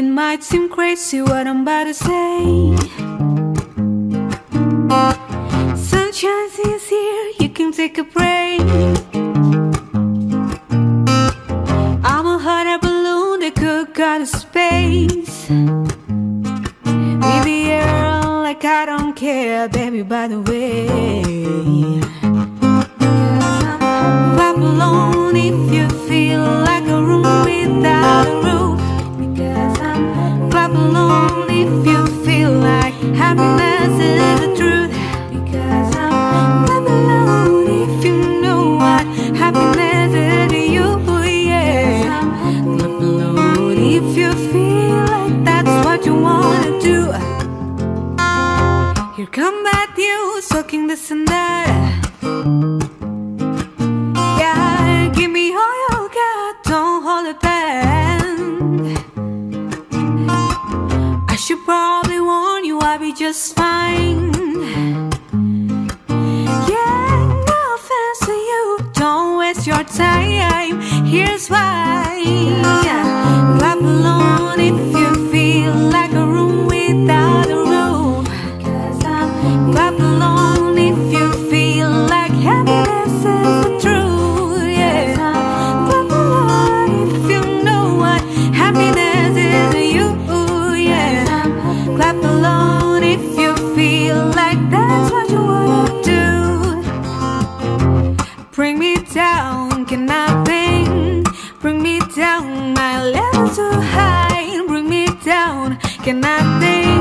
might seem crazy what I'm about to say. Sunshine is here, you can take a break. I'm a hot air balloon that could go to space. With the air like I don't care, baby, by the way. Come Matthew, soaking this and that. Yeah, give me all you got, don't hold it back. I should probably warn you, I'll be just fine. Yeah, no offense to you, don't waste your time. Here's why. Bring me down, can I bang? Bring me down, my level too high. Bring me down, can I bang?